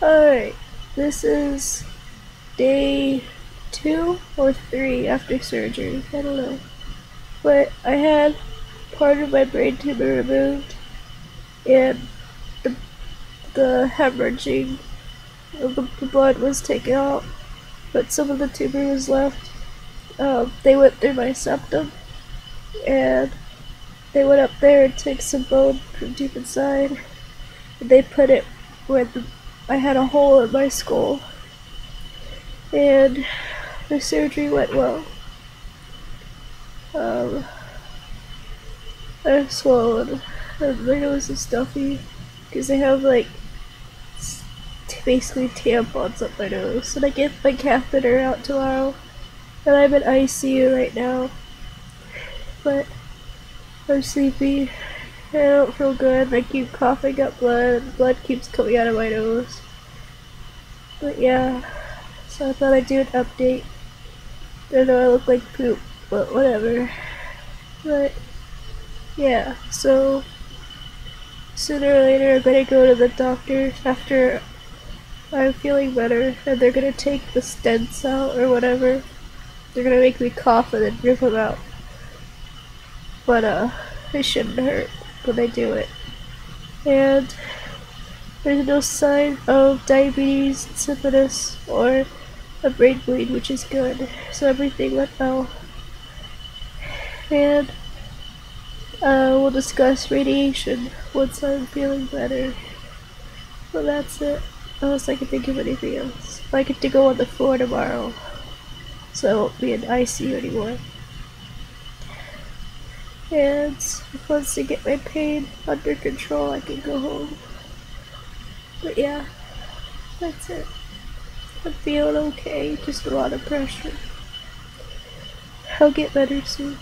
Alright, this is day two or three after surgery. I don't know. But I had part of my brain tumor removed and the, the hemorrhaging of the, blood was taken out, but some of the tumor was left. Um, they went through my septum and they went up there and took some bone from deep inside and they put it where the I had a hole in my skull. And the surgery went well. Um, I'm swollen. And my nose is stuffy because I have like basically tampons up my nose. And I get my catheter out tomorrow. And I'm in ICU right now. But I'm sleepy. I don't feel good. I keep coughing up blood. Blood keeps coming out of my nose. But yeah, so I thought I'd do an update. I know I look like poop, but whatever. But yeah, so sooner or later I'm gonna go to the doctor after I'm feeling better and they're gonna take the stents out or whatever. They're gonna make me cough and then rip them out. But uh, it shouldn't hurt when they do it. And there's no sign of diabetes, insipidus, or a brain bleed, which is good. So everything went well. And uh, we'll discuss radiation once I'm feeling better. Well, that's it. Unless I can think of anything else. I get to go on the floor tomorrow, so I won't be in ICU anymore. And once I get my pain under control, I can go home. But yeah, that's it. I'm feeling okay, just a lot of pressure. I'll get better soon.